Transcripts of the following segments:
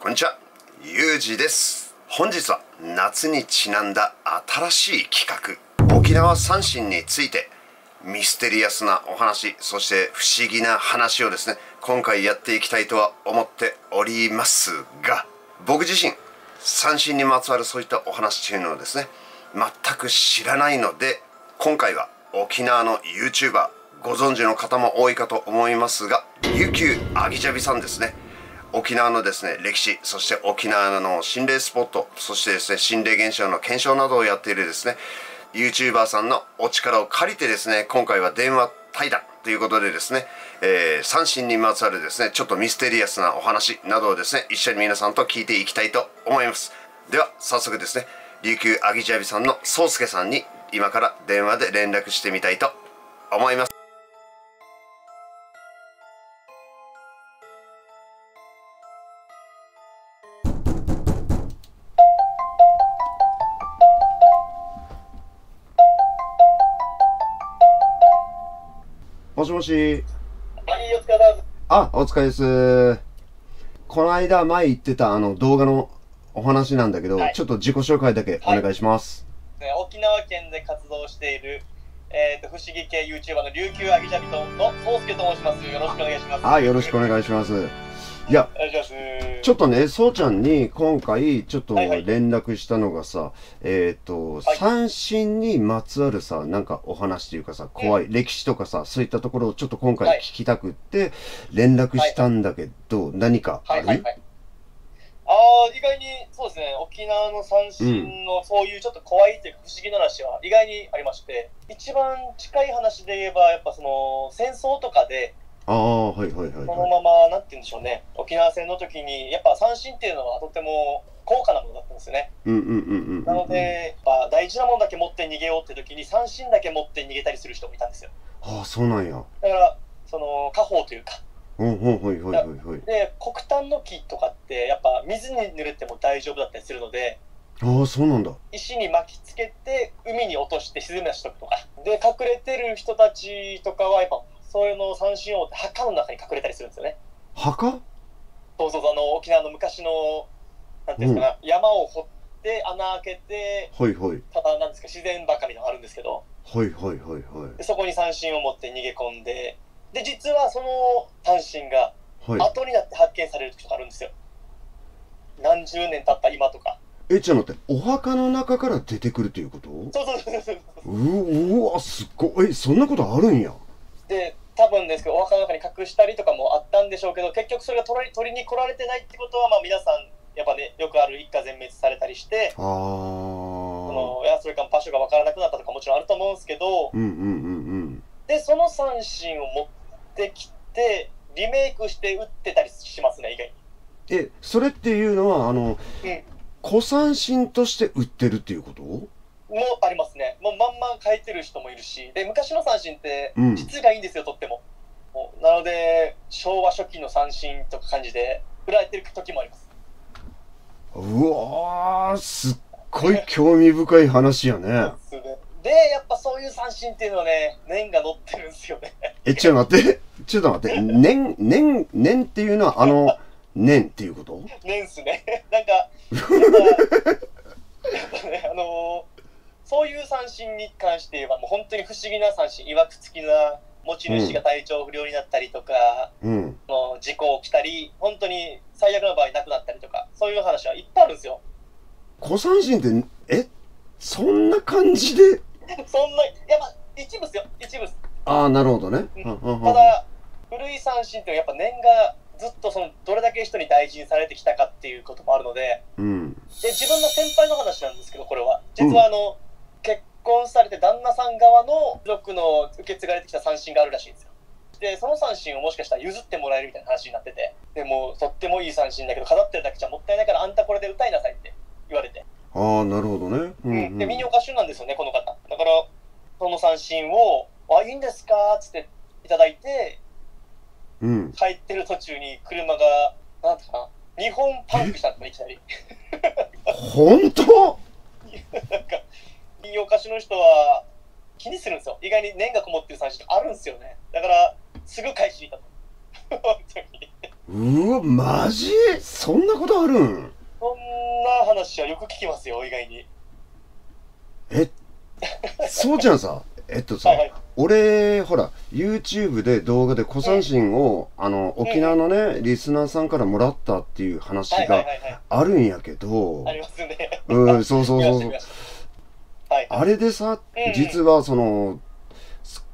こんにちは、ゆうじです。本日は夏にちなんだ新しい企画、沖縄三振についてミステリアスなお話、そして不思議な話をですね、今回やっていきたいとは思っておりますが、僕自身、三振にまつわるそういったお話っていうのをですね、全く知らないので、今回は沖縄の YouTuber、ご存知の方も多いかと思いますが、琉球アギジャビさんですね。沖縄のですね歴史そして沖縄の心霊スポットそしてですね心霊現象の検証などをやっているですね YouTuber さんのお力を借りてですね今回は電話対談ということでですね、えー、三振にまつわるですねちょっとミステリアスなお話などをですね一緒に皆さんと聞いていきたいと思います。では早速ですね琉球アギジャビさんの宗介さんに今から電話で連絡してみたいと思います。もしもし。はい、お疲れ様です。あ、お疲れです。この間前言ってたあの動画のお話なんだけど、はいちょっと自己紹介だけお願いします。ね沖縄県で活動している、えー、と不思議系 YouTuber の琉球アギジャビトンの宗介と申します。よろしくお願いします。あ、よろしくお願いします。いや。ちょっとね、そうちゃんに今回ちょっと連絡したのがさ、えっ、と、はい。三振にまつわるさ、なんかお話というかさ、怖い、歴史とかさ、そういったところをちょっと今回聞きたくって連絡したんだけど、何かある、はいはいはい。ああ、意外にそうですね、沖縄の三振のそういうちょっと怖いというか不思議な話は意外にありまして、一番近い話で言えば、やっぱその戦争とかで、ああ、はいはいはいはい。まま、なんて言うんでしょうね、沖縄戦の時に、やっぱ三振っていうのはとても高価なものだったんですよね。うんうんうんうんうん。なので、やっぱ大事なものだけ持って逃げようって時に三振だけ持って逃げたりする人もいたんですよ。ああ、そうなんや。だから、その、家宝というか。うんうんはいはいはいはい。で、黒炭の木とかって、やっぱ水に濡れても大丈夫だったりするので、ああ、そうなんだ。石に巻きつけて、海に落として沈め出しとくとか。で、隠れてる人たちとかは、やっぱ、そういうのを三振を追って墓の中に隠れたりするんですよね。墓？そうそうあの、沖縄の昔の、なんていうんですかな、山を掘って、穴開けて、はいはい。ただ、なんですか、自然ばかりのがあるんですけど、はいはいはいはい。でそこに三振を持って逃げ込んでで実はその三振がはい。後になって発見される時とかあるんですよ何十年経った今とかえ、ちょっと待って、お墓の中から出てくるっていうこと？そうそうそうそうそうううわ、すっごい。え、そんなことあるんや。で多分ですけどお墓の中に隠したりとかもあったんでしょうけど結局それが取り取りに来られてないってことはまあ皆さんやっぱねよくある一家全滅されたりして。そのいやそれから場所が分からなくなったとかもちろんあると思うんですけどうんうんうんでその三振を持ってきてリメイクして打ってたりしますね意外に。うん。え、それっていうのは、あの、うん古三振として売ってるっていうこと？もありますね。もうまんま書いてる人もいるし、で昔の三振ってうん質がいいんですよ、とっても。なので、昭和初期の三振とか感じで売られてる時もあります。うわー、すっごい興味深い話やね。で、やっぱそういう三振っていうのはね、念が乗ってるんですよね。え、ちょっと待って。ちょっと待って。年、年、年っていうのは、あの、年っていうこと？念っすね。なんか、やっぱね、あのーそういう三振に関して言えば、もう本当に不思議な三振、いわくつきな持ち主が体調不良になったりとか、うん。の事故起きたり、本当に最悪な場合亡くなったりとか、そういう話はいっぱいあるんですよ。古三振って、え、そんな感じで？そんな、いやまあ、一部ですよ、一部です。ああ、なるほどね。うんはんはんはんただ、古い三振ってやっぱ念がずっとその、どれだけ人に大事にされてきたかっていうこともあるので、うん。で、自分の先輩の話なんですけど、これは。実はあの、結婚されて旦那さん側の族の受け継がれてきた三振があるらしいんですよ。で、その三振をもしかしたら譲ってもらえるみたいな話になってて、でもうとってもいい三振だけど、飾ってるだけじゃもったいないから、あんたこれで歌いなさいって言われて。ああ、なるほどね。うん、うん。で、民謡歌手なんですよね、この方。だから、その三振を、あ、いいんですか？っつっていただいて、うん。帰ってる途中に車が、なんていうかな、日本パンクしたんですね、いきなり。本当？なんか、民謡歌手の人は気にするんですよ。意外に念がこもってる三振あるんですよね。だから、すぐ返しに行ったと。うわマジ？そんなことあるん？そんな話はよく聞きますよ意外に。え？そうちゃんさ。えっとさ、はいはい。俺ほら YouTube で動画で古三神を、あの沖縄のね、リスナーさんからもらったっていう話があるんやけど、ありますね。うんそうそうそうそうあれでさうん実はその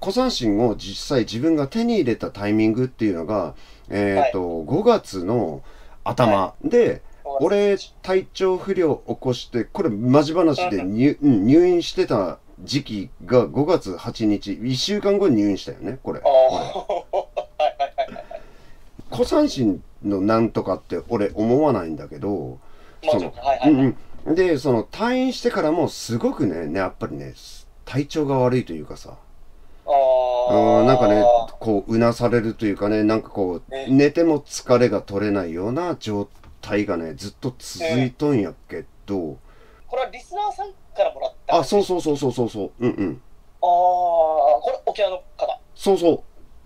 古三神を実際自分が手に入れたタイミングっていうのがえっ、と、5月の頭で、俺体調不良を起こしてこれマジ話で入,、うん、入院してた時期が5月8日。1週間後に入院したよねこれ。ああはいはいはいはい古三神のなんとかって俺思わないんだけどそのはいはいはい。うんうんでその退院してからもすごくねねやっぱりね体調が悪いというかさ。あなんかねこううなされるというかねなんかこうね。寝ても疲れが取れないような状態がねずっと続いとんやけど、これはリスナーさんからもらったあそうそうそうそうそうそう。うんうん。ああこれ沖縄の方。そうそう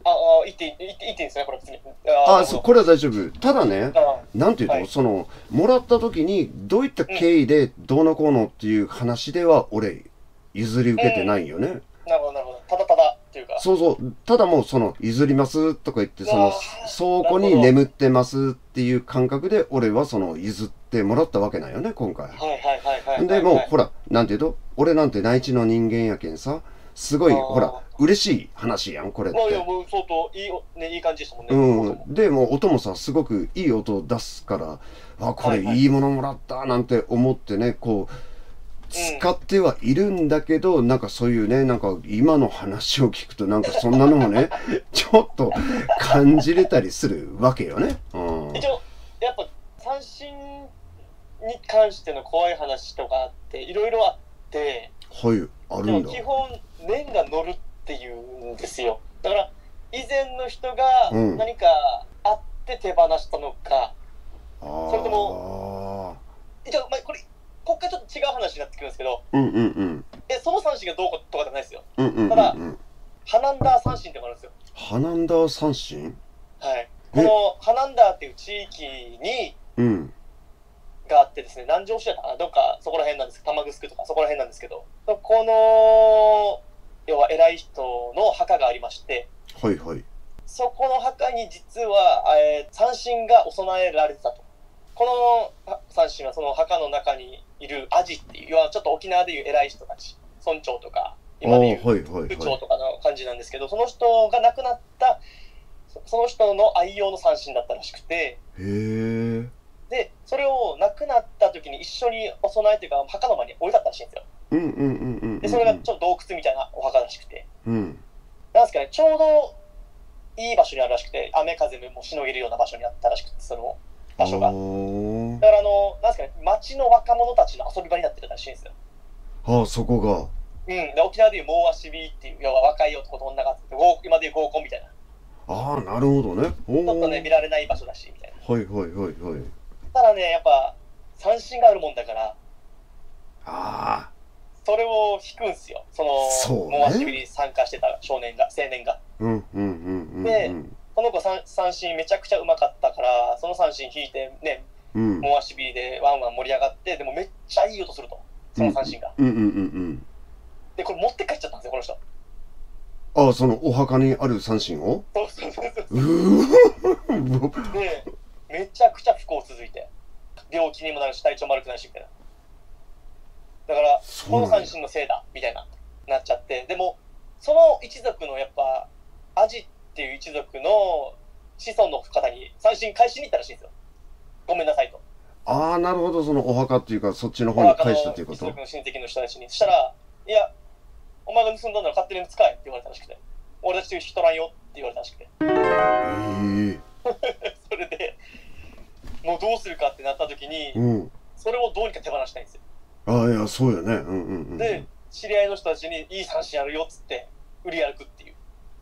ああ言っていい言って言っていいんですねこれ別に。ああそうこれは大丈夫。ただねあなんていうと、はい。そのもらった時にどういった経緯でどうのこうのっていう話では俺譲り受けてないよね、なるほどなるほど。ただただっていうか。そうそう。ただもうその譲りますとか言ってその倉庫に眠ってますっていう感覚で俺はその譲ってもらったわけなんよね今回。はいはいはいはいでもう、はいほらなんていうと俺なんて内地の人間やけんさすごいほら嬉しい話やんこれって。まあいやもう相当いいおねいい感じでしたもんね。うん、でもう音もさすごくいい音を出すからあこれはいはい。ものもらったなんて思ってねこう使ってはいるんだけど、なんかそういうねなんか今の話を聞くとなんかそんなのもね ちょっと感じれたりするわけよね。うん、一応やっぱ三振に関しての怖い話とかあっていろいろあって。はいあでるんだ。も基本念が乗るっていうんですよ。だから以前の人がうん。何かあって手放したのか、あそれとも一応、まあ、これこっからちょっと違う話になってくるんですけどあうんうんうん。えその三振がどうことかじゃないですよ。うんうんうんただうん。ハナンダー三振ってのがあるんですよ。ハナンダー三振？はい。このハナンダーっていう地域にうん。があってですね南城市だったかな？どっかそこら辺なんです。玉城とかそこら辺なんですけど。そこの要は偉い人の墓がありましてはいはい。そこの墓に実は、えー三神がお供えられてたと。このは三神はその墓の中にいるアジっていう要はちょっと沖縄でいう偉い人たち。村長とか今でいうはいはい部はい。長とかの感じなんですけどその人が亡くなったそその人の愛用の三神だったらしくて。へえでそれを亡くなった時に一緒にお供えというか墓の間に置いてあったらしいんですよ。うんうんうんうんうんでそれがちょっと洞窟みたいなお墓らしくて。うん。なんですかねちょうどいい場所にあるらしくて雨風もしのげるような場所にあったらしくてその場所が。あー。だからあのなんですかね町の若者たちの遊び場になってたらしいんですよ。ああそこが。うん、で沖縄でいうモーアシビっていう要は若い男と女が今でいう合コンみたいな。ああなるほどね。おちょっとねー見られない場所だしみたいな。はいはいはいはい。ただねやっぱ三振があるもんだから。あそれを引くんすよ。そのそうね。モアシビに参加してた少年が青年が。あうんうんうんうんでうん。この子三三振めちゃくちゃうまかったからその三振引いてねうん。モアシビでワンワン盛り上がってでもめっちゃいい音すると。その三振が、うん。うんうんでこれ持って帰っちゃったんですよこの人。うんああそのお墓にある三振を？そうそうそうそう。でめちゃくちゃ不幸続いて。病気にもなるし体調も悪くなるしみたいなだからこのそうなんや。三振のせいだみたいななっちゃって。でもその一族のやっぱアジっていう一族の子孫の方に三振返しに行ったらしいんですよ。ごめんなさいと。ああなるほど。そのお墓っていうかそっちの方に返したっていうこと？一族の親戚の人たちに。そしたらいやお前が盗んだなら勝手に使えって言われたらしくて。俺たち引き取らんよって言われたらしくて。へえ それでもうどうするかってなった時にうん。それをどうにか手放したいんですよああいやそうよね。うんうんうん。で知り合いの人たちにいい三振あるよっつって売り歩くっていう。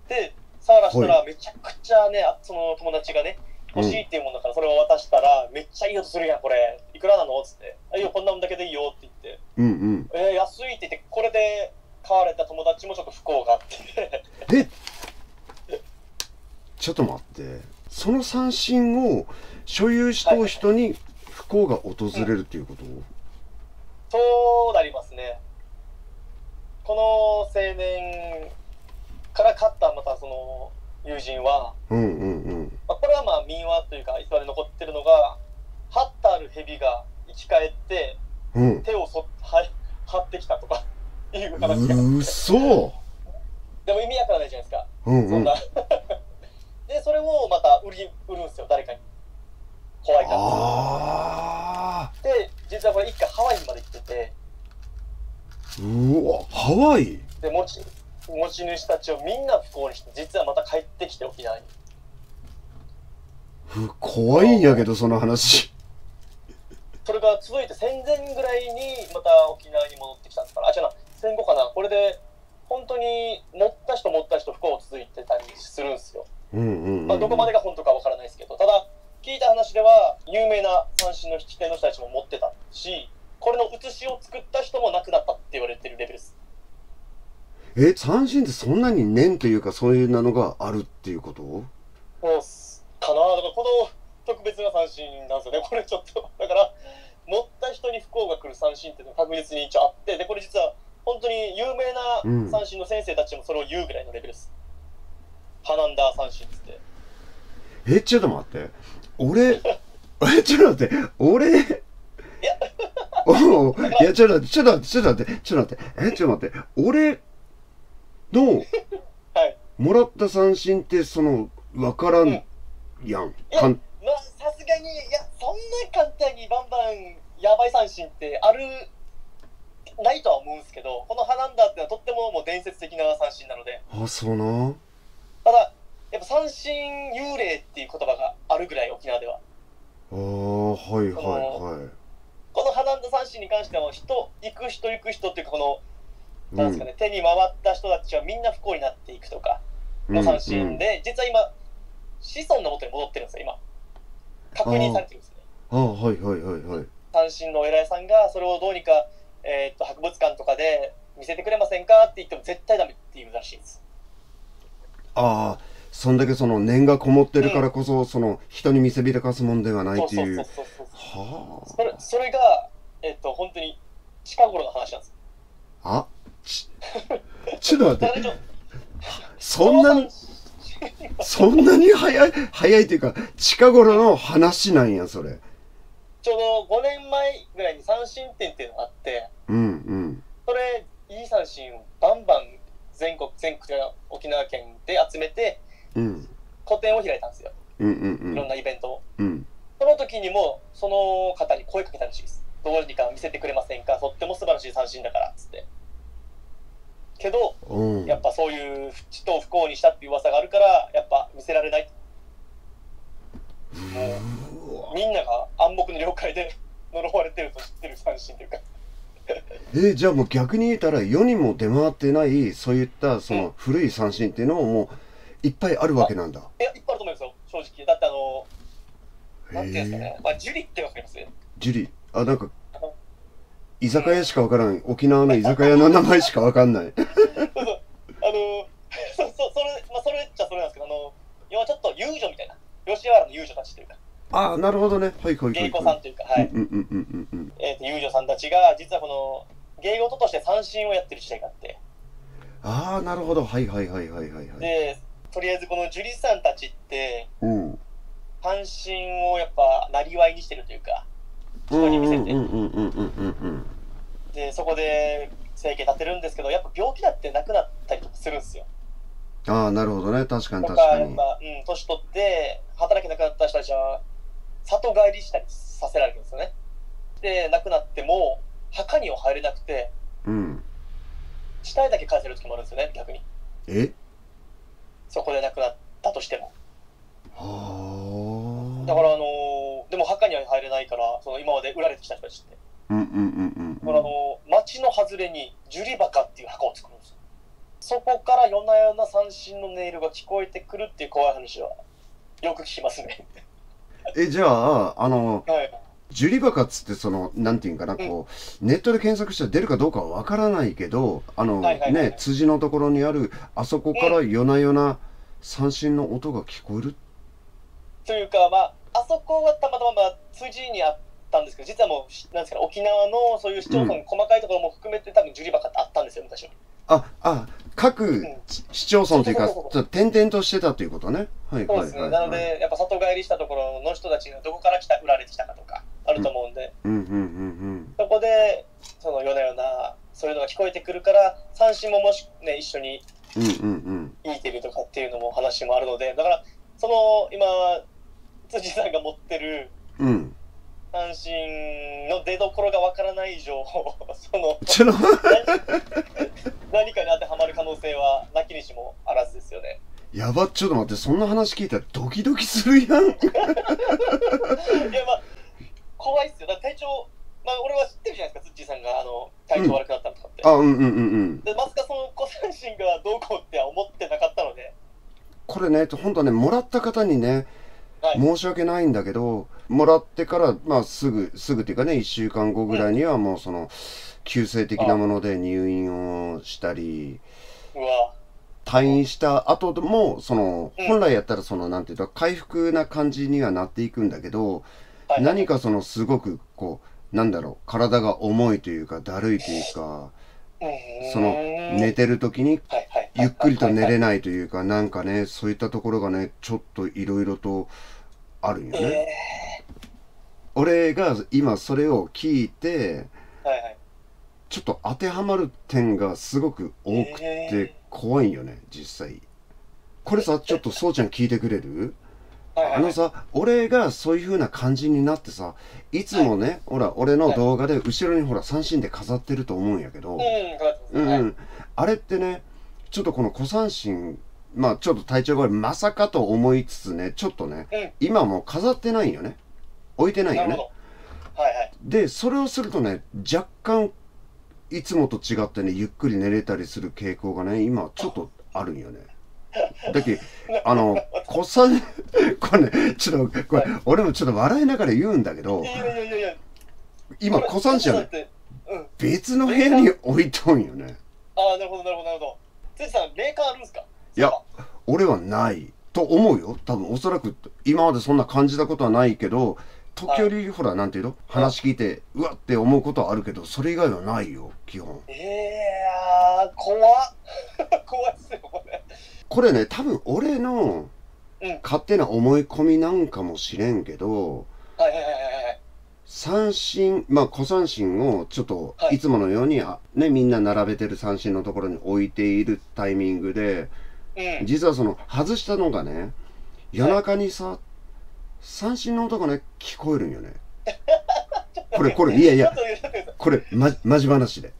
で触らしたらめちゃくちゃねあその友達がね欲しいっていうもんだからそれを渡したらめっちゃいい音するやんこれ。いくらなのっつって「あいいよこんなもんだけでいいよ」って言って。うんうん「えー、安い」って言ってこれで買われた友達もちょっと不幸があって。えちょっと待って。その三振を所有しとう人に不幸が訪れるっていうこと、そうなりますね。この青年から勝ったまたその友人は、うんうんうんまあ、これはまあ民話というか逸話で残ってるのが、張ってある蛇が生き返ってうん手をそは張ってきたとかいう話が。うそでも意味わからないじゃないですか。うんうんそんな。で、それをまた売り、売るんですよ、誰かに。怖いから。あで、実はこれ一回ハワイにまで行ってて、ーうわハワイ？で、持ち、持ち主たちをみんな不幸にして、実はまた帰ってきて沖縄に。ふ怖いんやけどその話それが続いて戦前ぐらいにまた沖縄に戻ってきたんですから、あ、違うな、戦後かな。これで、本当に持った人持った人不幸続いてたりするんですよ。うんうんうんまあ、どこまでが本当かわからないですけど、ただ、聞いた話では、有名な三振の引き手の人たちも持ってたし、これの写しを作った人も亡くなったって言われてるレベルです。え三振ってそんなに念というかそういうのがあるっていうこと？そうっすかなだからこの特別な三振なんですよね。これちょっと、だから、持った人に不幸が来る三振っていうのが確実に一応あって、で、これ実は本当に有名な三振の先生たちもそれを言うぐらいのレベルです。ハナンダー三振っつって。えちょっと待って俺 えちょっと待って俺おういやちょっと待ってちょっと待ってちょっと待ってちょっと待ってえちょっと待って俺のはい。もらった三振ってそのわからんやん。いやかん。まあ、さすがに、いや、そんな簡単にバンバンやばい三振ってある、ないとは思うんですけど、このハナンダーってのはとってももう伝説的な三振なので、あそうな。ただ、やっぱ三振幽霊っていう言葉があるぐらい沖縄では。あーはいはいはこのハナンダ三振に関しては、人、行く人行く人っていうか、この、いなんですかね、手に回った人たちはみんな不幸になっていくとかの三振で、実は今、子孫の元に戻ってるんですよ、今。確認されてるんですね。ああはいはいはいはい三振のお偉いさんがそれをどうにか、えーっと博物館とかで見せてくれませんかって言っても絶対ダメっていうらしいです。ああそんだけその念がこもってるからこそ、その人に見せびらかすもんではないっていう。そうそれそれが、えーっと本当に近頃の話なんです。ああちちょっと待って。そんなにそんなに早い早いっていうか近頃の話なんやそれ。ちょうど5年前ぐらいに三振展っていうのがあって、うんうん。それいい三振をバンバン全国全国や沖縄県で集めてうん個展を開いたんですよ。うんうんうんいろんなイベントを。うんその時にもその方に声かけたらしいです。どうにか見せてくれませんかとっても素晴らしい三振だからっつって。けど、うんやっぱそういう人を不幸にしたっていう噂があるから、やっぱ見せられない。もうみんなが暗黙の了解で 呪われてると知ってる三振というか。えじゃあもう逆に言ったら世にも出回ってないそういったそうのん古い三振っていうのももういっぱいあるわけなんだ。いや、いっぱいあると思いますよ、正直。だってあの、なんていうんですかへね、まあ、ジュリってわかりますジュリあなんか居酒屋しかわからん。沖縄の居酒屋の名前しかわかんない。そうそう。あの、そ、そ、それ、まあ、それっちゃそれなんですけど、あの、要はちょっと遊女みたいな。吉原の遊女たちというか、ああなるほどね。はいはいはい芸妓さはいんというか、はい。うんうんうんうんうん。えーと、遊女さんたちが、実はこの、芸事として三振をやってる時代があって、ああなるほど。はいはいはいはいはいはい。で、とりあえずこのジュリさんたちって、うん。三振をやっぱ、なりわいにしてるというか、人に見せて、うんうんうんうんで、そこで生計立てるんですけど、やっぱ病気だってなくなったりとかするんですよ。ああなるほどね。確かに確かに。やっぱ、うん、年取って、働けなくなった人たちは、里帰りしたりさせられるんですよね。で、亡くなっても、墓には入れなくて、うん。死体だけ返せる時もあるんですよね、逆に。え？そこで亡くなったとしても。はあだから、あのーでも墓には入れないから、その今まで売られてきた人たちって。うんうんうんだから、あのー町の外れに、ジュリバカっていう墓を作るんですよ。そこから夜な夜な三振の音色が聞こえてくるっていう怖い話は、よく聞きますね。えじゃああのはい。ジュリバカっつってそのなんていうんかなこうネットで検索したら出るかどうかはわからないけどあのね辻のところにあるあそこから夜な夜な三振の音が聞こえる。というか、まあ、あそこはたまたま、まあ、辻にあったんですけど、実はもう、しなんですかね、沖縄のそういう市町村、うん細かいところも含めて、多分ジュリバカってあったんですよ、昔は。ああ各ん。市町村というかそうそうそうちょっと点々としてたということね。はい。そうですね。なので、やっぱ里帰りしたところの人たちがどこから来た、売られてきたかとか、あると思うんで、そこで、その夜な夜な、そういうのが聞こえてくるから、三振ももしね、一緒にうんうんうん。いいてるとかっていうのも話もあるので、だから、その、今、辻さんが持ってる三振の出所がわからない以上、その、何かに当てはまる可能性は、なきにしもあらずですよね。やばちょっと待ってそんな話聞いたらドキドキするやん。いや、まあ、怖いっすよ。だ体調、まあ、俺は知ってるじゃないですか、ツッチーさんが、あの、体調悪くなったのとかって。あうんうんうんうんで、まさかその小三振がどうこうっては思ってなかったので、これね本当ねもらった方にねはい。申し訳ないんだけどもらってからまあすぐすぐっていうかね1週間後ぐらいにはもうその急性的なもので入院をしたり退院した後でもそのうん本来やったらそのなんていうか回復な感じにはなっていくんだけどはい、何かそのすごくこうなんだろう体が重いというかだるいというかその寝てる時にゆっくりと寝れない。というかなんかねそういったところがねちょっといろいろとあるんよね。え俺が今それを聞いて。ちょっと当てはまる点がすごく多くて怖いんよね実際これさちょっとそうちゃん聞いてくれる？あのさ俺がそういう風な感じになってさいつもねほら俺の動画で後ろにほら三振で飾ってると思うんやけど。うん、そうん。うんあれってねちょっとこの小三振まあちょっと体調が悪いまさかと思いつつねちょっとねうん。今もう飾ってないんよね。置いてないよね。はいはい。でそれをするとね若干いつもと違ってねゆっくり寝れたりする傾向がね今ちょっとあるんよねだけあの小三これねちょっとこれ、は俺もちょっと笑いながら言うんだけどいやいやいや今小三振はねね。うん。別の部屋に置いとんよねああ、なるほどなるほどなるほど。辻さん、メーカーあるんですか？いや俺はないと思うよ多分おそらく今までそんな感じたことはないけど時折、ほらなんていうの？話聞いてうわって思うことはあるけどそれ以外はないよ基本ええー、怖っ。怖いっすよ、これ。これね多分俺のうん。勝手な思い込みなんかもしれんけどはいはいはいはいはい。三振まあ小三振をちょっとはい。いつものように、あねみんな並べてる三振のところに置いているタイミングでうん。実はその外したのがね夜中にさ、三振の音がね聞こえるんよね。これこれいやいやこれまマジ話で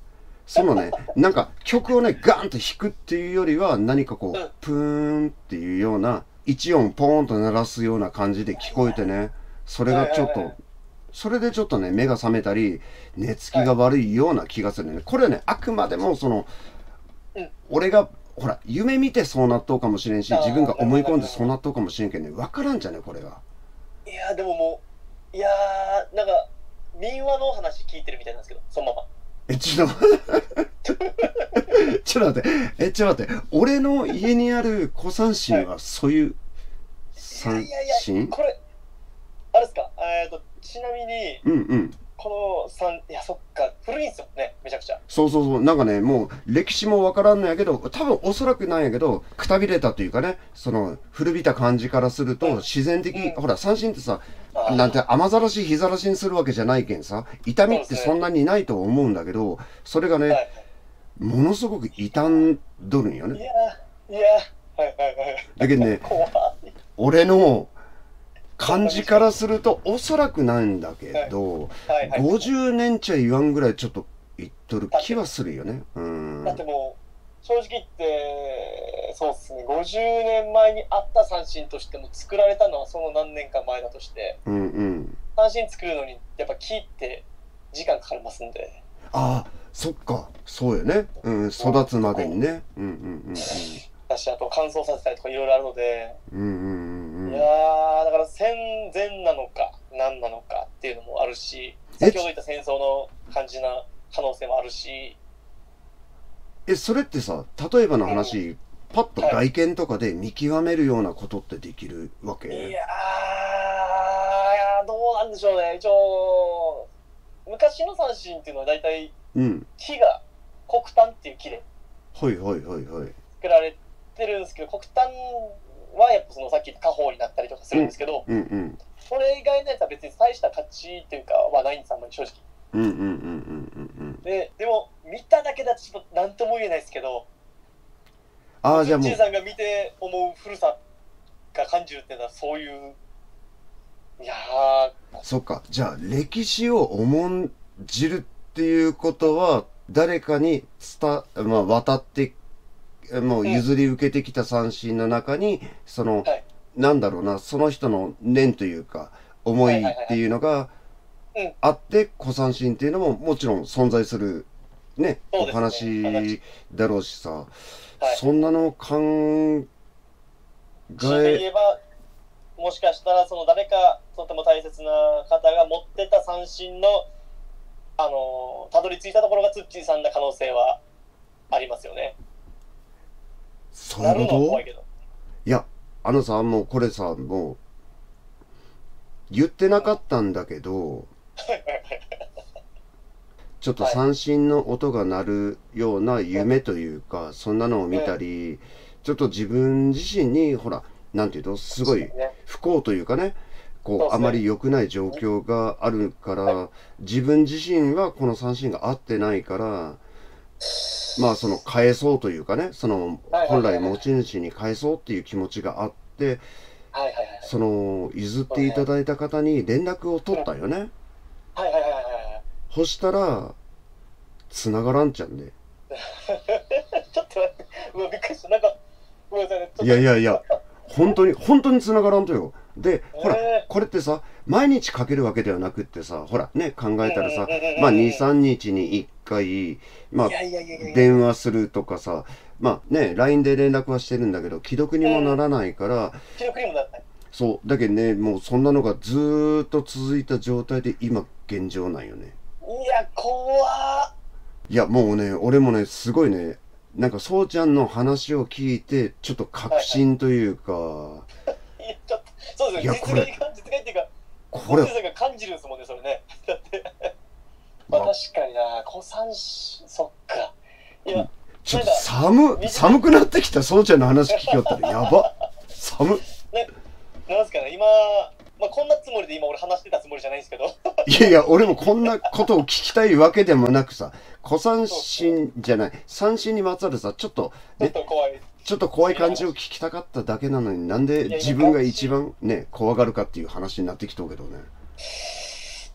そのね。なんか曲をねガーンと弾くっていうよりは何かこうプーンっていうような一音ポーンと鳴らすような感じで聞こえてね。それがちょっとそれでちょっとね目が覚めたり寝つきが悪いような気がするね。これはねあくまでもそのうん。俺がほら夢見てそうなっとうかもしれんし自分が思い込んでそうなっとうかもしれんけどね分からんじゃねこれがいやーでももういやーなんか民話の話聞いてるみたいなんですけどそのままえ、ちょっと、ちょっと待って、え、ちょっと待って、俺の家にある古三振はそういうい三やいやい振やこれあれですか？えっとちなみにうんうん。この三いやそっか古いんですよねめちゃくちゃ。そうそうそう、なんかね、もう歴史もわからんのやけど、多分おそらくなんやけど、くたびれたというかね、その古びた感じからすると、うん。自然的、うん。ほら、三振ってさ、なんて雨ざらし、日ざらしにするわけじゃないけんさ、痛みってそんなにないと思うんだけど、それがね、はいものすごく傷んどるんよね。いやーいやーはいはいはいだけどね、俺の感じからするとおそらくなんだけど、はい。はい。50年ちゃ言わんぐらいちょっと言っとる気はするよね。うん。だってもう正直言ってそうっすね。50年前にあった三振としても作られたのはその何年か前だとしてうんうん。三振作るのにやっぱ木って時間かかりますんで。ああそっか。そうよね、うん、育つまでにね。うんうん私あと乾燥させたりとかいろいろあるので、うんうんうんうんうんいやーだから戦前なのか何なのかっていうのもあるしえ先ほど言った戦争の感じな可能性もあるし。えそれってさ例えばの話、パッと外見とかで見極めるようなことってできるわけ、いやうなんでしょうね、一応、昔の三振っていうのは大体うん。木が黒炭っていう木ではいはいはいはい。作られてるんですけど、黒炭はやっぱそのさっき家宝になったりとかするんですけど、うんうんそれ以外のやつは別に大した価値っていうかはないんです、あんまり正直。うんうんうんうんうんで、でも見ただけだとちょっと何とも言えないですけど、ああじゃあもう。さんが見て思う古さが感じるっていうのはそういう、いやー、そっか。じゃあ歴史を重んじるっていうことは誰かに伝、まあ、渡ってもう譲り受けてきた三振の中にその、はい。なんだろうなその人の念というか思いっていうのがうん。あって小三振っていうのももちろん存在するねお話だろうしさ、はい。そんなの考えもしかしたらその誰かとても大切な方が持ってた三振の、あのーたどり着いたところがツッチーさんな可能性はありますよね。そういうこと？いやあのさもうこれさもう言ってなかったんだけどちょっと三振の音が鳴るような夢というか、そんなのを見たり、ちょっと自分自身にほらなんていうとすごいね。不幸というかねこうあまり良くない状況があるから、は自分自身はこの三振が合ってないからまあその返そうというかねその本来持ち主に返そうっていう気持ちがあってはいはいはい。その譲っていただいた方に連絡を取ったよね。はいはいはいはいはい。そしたら繋がらんちゃんで。ちょっと待って、うわ、びっくりした。なんか、ごめんなさいいやいやいや、本当に、本当に繋がらんとよ。で、ほら、えこれってさ、毎日かけるわけではなくってさ、ほら、ね、考えたらさまあ、2、3日に1回、まあ、電話するとかさ、まあね、LINE で連絡はしてるんだけど、既読にもならないから、記録にもならない。そう、だけどね、もうそんなのがずーっと続いた状態で今、現状なんよね。いや、怖いや、もうね、俺もね、すごいね、なんか、そうちゃんの話を聞いて、ちょっと確信というか、ー いや、ちょっと、そうですね。実害が、実害っていうか、これ感じるんですもんね、それね。だって、まあ確かにな、小三子、そっか。いや、ちょっと寒、寒くなってきた、そうちゃんの話聞きよったら、やば。寒。なんですかね、今、まあ、こんなつもりで今俺話してたつもりじゃないんですけど、いやいや、俺もこんなことを聞きたいわけでもなくさ、小三振じゃない、三振にまつわるさ、ちょっと、ちょっね、と怖い。ちょっと怖い感じを聞きたかっただけなのになんで自分が一番ね、怖がるかっていう話になってきとうけどね。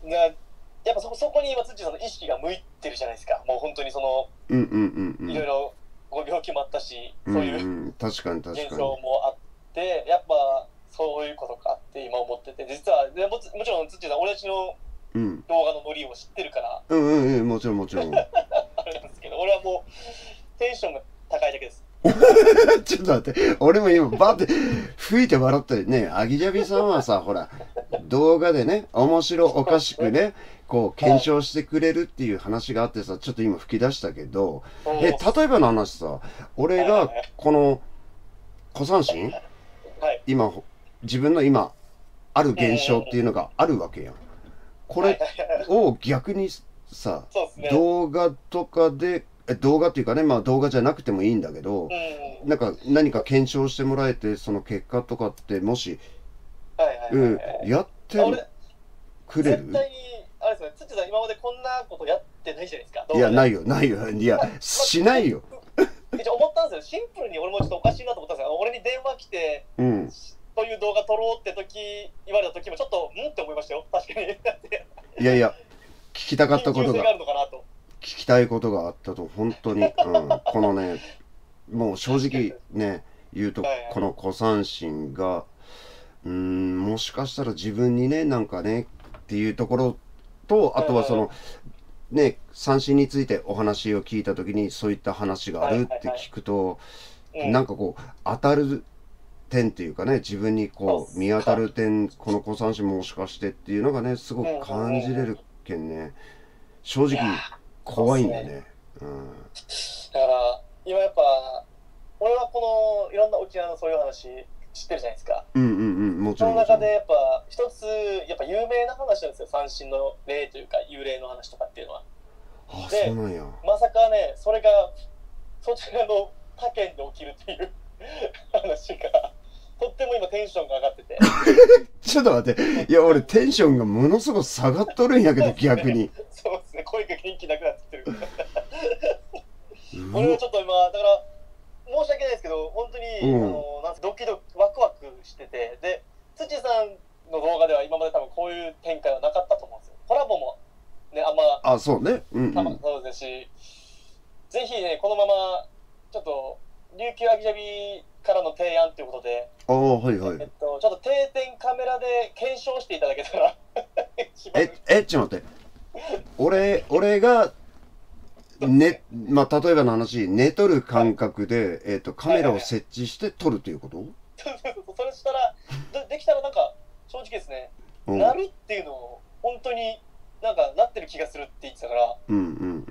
なやっぱそこそこに今、土さんの意識が向いてるじゃないですか。もう本当にその、うんうんうんうん。いろいろご病気もあったし、うんそういううん、確かに確現象かに。もあって、やっぱそういうことかって今思ってて、実は、でももちろん土さん、俺たちのうん。動画のノリを知ってるから、うんうんうん、もちろんもちろん。あれなんですけど、俺はもう、テンションが高いだけです。ちょっと待って、俺も今バーって吹いて笑ったりね、アギジャビさんはさ、ほら、動画でね、面白おかしくね、こう、検証してくれるっていう話があってさ、ちょっと今吹き出したけど、え、例えばの話さ、俺がこの、小三振はい。今、自分の今、ある現象っていうのがあるわけやん。これ を逆にさ。動画とかで、え動画っていうかね、まあ動画じゃなくてもいいんだけど、うん。なんか何か検証してもらえて、その結果とかってもし、はいはいはいうんはい。、やってあ俺、くれる？絶対に、あれですね、土さん、今までこんなことやってないじゃないですか？。いや、ないいよ、ないよ。いや、しないよ。一応思ったんですよ。シンプルに俺もちょっとおかしいなと思ったんですよ。俺に電話来て、うん。そういう動画撮ろうって時、言われた時もちょっと、んって思いましたよ。確かに。いやいや、聞きたかったことがが。聞きたいことがあったと、本当に。うん。このね、もう正直ね、言うとはいはい、この古三振が、うーん、もしかしたら自分にね、なんかね、っていうところと、あとはその、ね、三振についてお話を聞いたときに、そういった話があるって聞くと、うん、なんかこう、当たる点っていうかね、自分にこう、見当たる点、この古三振もしかしてっていうのがね、すごく感じれるけんね、正直怖いんだよね。うん。だから、今やっぱ、俺はこのいろんな沖縄のそういう話知ってるじゃないですか。うんうんうんもちそろん。もちろんの中でやっぱ一つやっぱ有名な話なんですよ。三振の例というか幽霊の話とかっていうのは。あでそうなんや。まさかねそれがそちらの他県で起きるっていう 話がとっても今テンションが上がってて。ちょっと待って。いや俺テンションがものすごく下がっとるんやけど 逆に。そうですね。声が元気なくなってきてる。う俺はちょっと今だから申し訳ないですけど本当に、うん。あのなんかドキドキワクワクしててで土さんの動画では今まで多分こういう展開はなかったと思うんですよ。コラボもねあんまあそうね。うんうん。そうですし、ぜひねこのままちょっと琉球アキジャビからの提案ということで、ああはいはい。えっと、ちょっと定点カメラで検証していただけたら ええちょっと待って。俺俺がねまあ例えばの話寝とる感覚で、えっとカメラを設置して撮るということ、それしたらでできたらなんか正直ですね、うん、なるっていうのを本当になんかなってる気がするって言ってたからうんうんう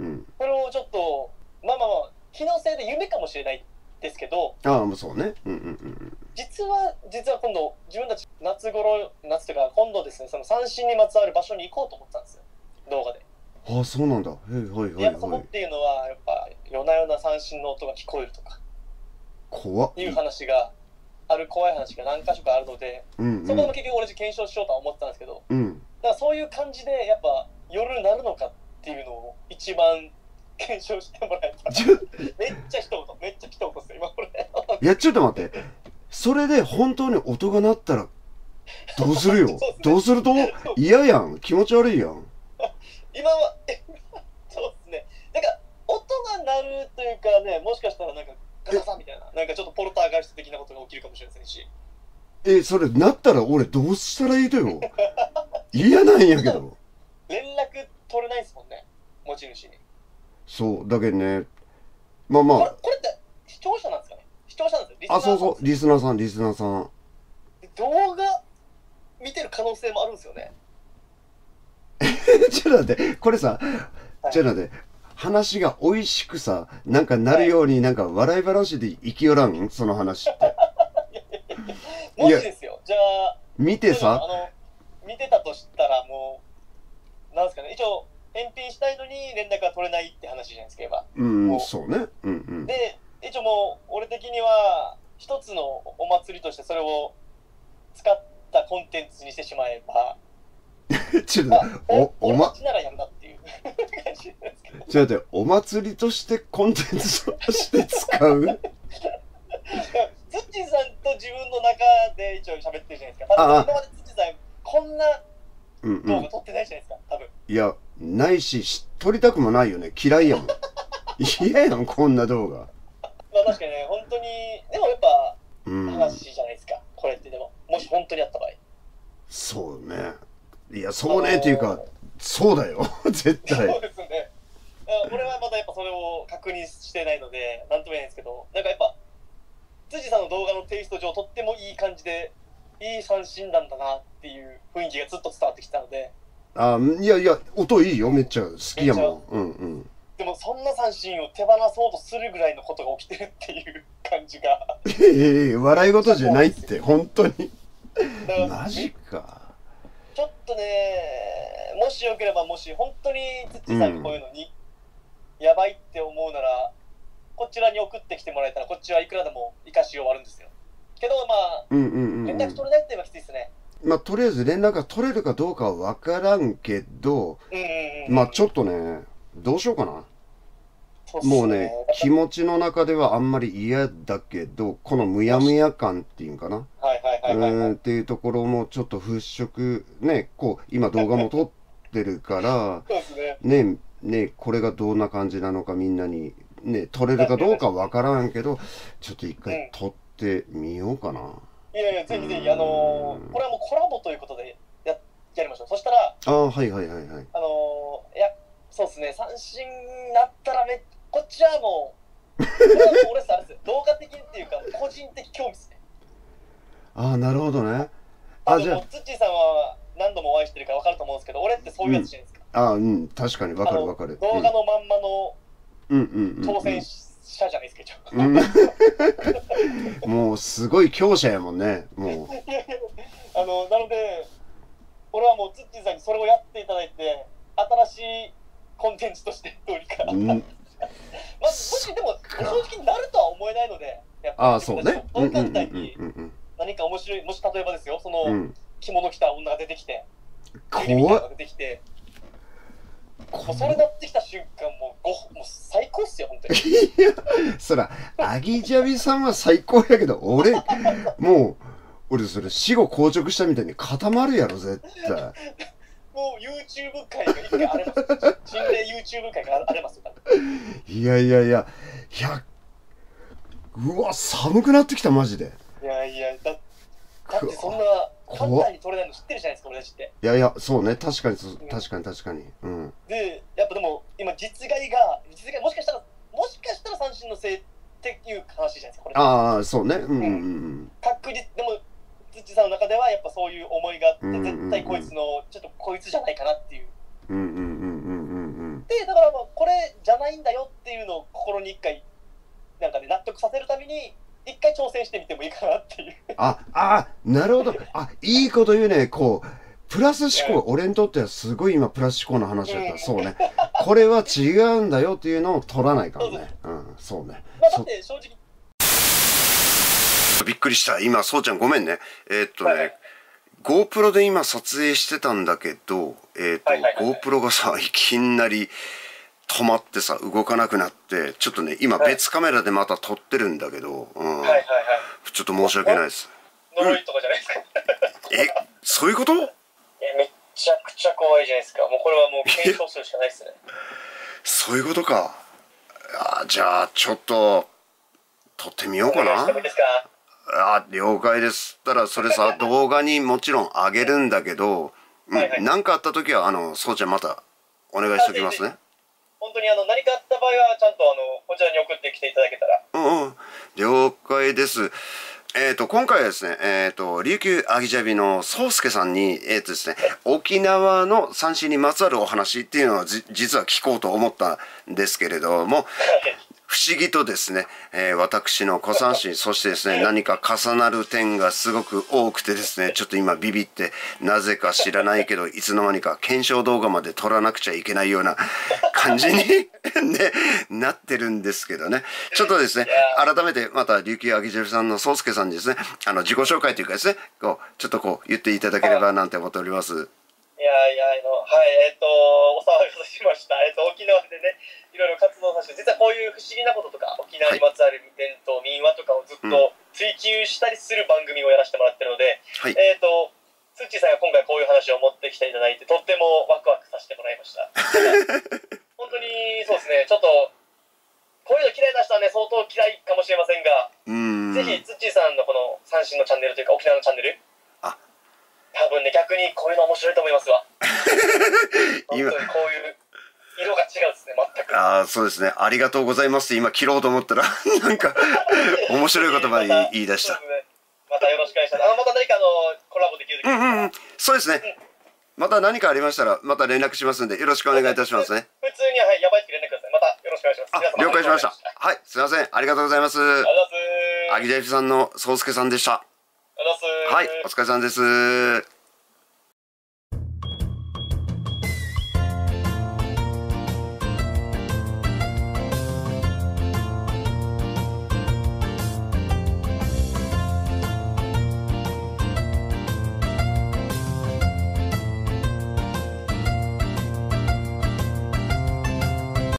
ん。これをちょっとまあまあまあ機能性で夢かもしれないですけどああそうね。うんうんうん実は実は今度自分たち夏頃夏というか今度ですねその三振にまつわる場所に行こうと思ってたんですよ。動画で。うんああそうなんだ。はいはいではいはい。やっぱそこっていうのはやっぱ夜な夜な三振の音が聞こえるとか。怖っ。いう話がある怖い話が何箇所かあるのでうんそこも結局俺検証しようとは思ってたんですけどうん。だからそういう感じでやっぱ夜なるのかっていうのを一番検証してもらえたらめっちゃ一言めっちゃ一言ですよ今これいやちょっと待って。それで本当に音が鳴ったらどうするよ？そうね。どうすると？嫌やん。気持ち悪いやん今はえ そうですね。なんか音が鳴るというかねもしかしたらなんかガサガサみたいななんかちょっとポルターガイスト的なことが起きるかもしれませんし。えそれなったら俺どうしたらいいとよ？嫌なんやけど。連絡取れないですもんね。持ち主に。そうだけどね。まあまこれあこれって視聴者なんですかね？視聴者なんですよ。リスナーあそうそう。リスナーさんリスナーさん。動画見てる可能性もあるんですよね ちょっと待ってこれさはいちょっと待って話が美味しくさなんかなるようになんか笑い話で生きよらん？その話って。もしですよ。じゃあ見てさ。あの見てたとしたらもうなんですかね。一応返品したいのに連絡が取れないって話じゃないですか今うんそうね。うんうん。で一応もう俺的には一つのお祭りとしてそれを使ったコンテンツにしてしまえば ちょっとおおまちならやるなっていう。感じなんですけどちょっと待ってお祭りとしてコンテンツとして使う？ズッチーさんと自分の中で一応喋ってるじゃないですか。多分ああ。今までズッチーさんこんな動画撮ってないじゃないですか多分。いやないしし撮りたくもないよね。嫌いやもん。嫌やんこんな動画。まあ確かにね本当にでもやっぱうん。話じゃないですか、これってでも。もし本当にあった場合。そうねいやそうねっていうかそうだよ。絶対。そうですね。あ俺はまだやっぱそれを確認してないので、なんとも言えないんですけど、なんかやっぱ、辻さんの動画のテイスト上、とってもいい感じで、いい三振なんだなっていう雰囲気がずっと伝わってきたので、あいやいや音いいよ。めっちゃ好きやもん。うんうん。でもそんな三振を手放そうとするぐらいのことが起きてるっていう感じが、ええ笑い事じゃないって。本当に。マジかちょっとね、もしよければ、もし本当に辻さんがこういうのに、やばいって思うなら、こちらに送ってきてもらえたら、こっちはいくらでも生かし終わるんですよ。けど、まあ、うんうんうん、うん連絡取れないっていうのはきついですね。まあとりあえず連絡が取れるかどうかは分からんけどうんうんうん。まあちょっとねどうしようかなそうもうね気持ちの中ではあんまり嫌だけどこのむやむや感っていうんかなはいはいはいはい、はい。うんっていうところもちょっと払拭ねこう今動画も撮ってるからそうですね。ねねこれがどんな感じなのかみんなにね撮れるかどうかわからんけどちょっと一回撮ってみようかな、いやいや、ぜひぜひ、あのーこれはもうコラボということでややりましょう。そしたら、ああはいはいはいはいあのーいや、そうですね、三振になったらめ、こっちはもう、俺さ、あれですよ動画的っていうか、個人的興味ですね。ああなるほどね。あじゃもうツッチーさんは何度もお会いしてるから分かると思うんですけど、俺ってそういうやつじゃないですか。ああうん。確かにわかるわかる。動画のまんまのうんうんうんうん。挑戦者じゃないですか、一応。うん。もうすごい強者やもんねもあの、なので、俺はもうツッチーさんにそれをやっていただいて、新しいコンテンツとしてどうにか。う、うん、まあ、もしでも、正直になるとは思えないので、やっぱりああそうね。うんうんうんそう簡単にうん何か面白い、もし例えばですよ、その、うんうん着物着た女が出てきて、怖っが出てきて、も怖うそれなってきた瞬間、もうごもう最高っすよ、本当に。そらアギジャビさんは最高やけど俺もう俺それ死後硬直したみたいに固まるやろ絶対もう YouTube 界が一回荒れます。心霊 YouTube 界が荒れますよ。いやいやいやいやうわ寒くなってきたマジでいやいや、だだってそんな簡単に取れないの知ってるじゃないですか、俺たちって。いやいやそうね。確かにそ確かに確かに。うん。で、やっぱでも、今、実害が、実害、もしかしたら、もしかしたら三振のせいっていう話じゃないですか、これ。ああそうね。うん確実、でも、土さんの中では、やっぱそういう思いがあって、うんうんうん。絶対こいつの、ちょっとこいつじゃないかなっていう。うんうんうんうんうんうん。で、だから、まあ、これじゃないんだよっていうのを心に一回、なんかね、納得させるために、一回挑戦してみてもいいかなっていう。ああなるほど。あいいこと言うね。こうプラス思考。俺にとってはすごい今プラス思考の話だった。そうね。これは違うんだよっていうのを取らないからね。う。んそうね。まあ、だって正直、びっくりした。今そうちゃんごめんね。えーっとね、はいはい。GoPro で今撮影してたんだけどえーっと、はいはいはいはい。GoPro がさいきなり止まってさ動かなくなってちょっとね今はい。別カメラでまた撮ってるんだけど、うん。はいはいはい。ちょっと申し訳ないです。呪いとかじゃないですか。えそういうこと？いやめちゃくちゃ怖いじゃないですか。もうこれはもう検証するしかないですね。そういうことか。あじゃあちょっと撮ってみようかな。あ了解です。たらそれさ 動画にもちろん上げるんだけどはいはい。何、かあった時はあのそうちゃんまたお願いしておきますね本当にあの何かあった場合はちゃんとあのこちらに送ってきていただけたら。うんうん。了解です。えー、と今回はですね、えー、と琉球アギジャビの宗介さんに、えーとですね、沖縄の三振にまつわるお話っていうのをじ実は聞こうと思ったんですけれども不思議とですね、えー私の古三振そしてですね何か重なる点がすごく多くてですねちょっと今ビビってなぜか知らないけどいつの間にか検証動画まで撮らなくちゃいけないような感じに、ね、なってるんですけどねちょっとですね改めてまた琉球アギジェルさんの宗介さんにですねあの自己紹介というかですねこうちょっとこう言っていただければなんて思っております。いやいやあのはいえっ、とお騒がせしました。えっ、と沖縄でねいろいろ活動させて実はこういう不思議なこととか沖縄にまつわる伝統民話とかをずっと追求したりする番組をやらせてもらってるので、はい。えっ、とツッチーさんが今回こういう話を持ってきていただいてとってもワクワクさせてもらいました。本当にそうですねちょっとこういうの嫌いな人はね相当嫌いかもしれませんが。うーんぜひ、ツッチーさんのこの三振のチャンネルというか、沖縄のチャンネル。あ多分ね、逆にこういうの面白いと思いますわ。本当に今こういう色が違うですね、全く。ああそうですね。ありがとうございますって今切ろうと思ったら なんか面白い言葉言い言い出した。またよろしくお願いします。あの、また何かあの、コラボできる時うんうんうん。そうですね。また何かありましたらまた連絡しますんでよろしくお願いいたしますね。普通には、はい、やばいって連絡ください。またよろしくお願いします。了解しました。ありがとはいすいません。ありがとうございます。うございます。アギジャイフさんの宗介さんでした。ありがとうございます。はいお疲れさんです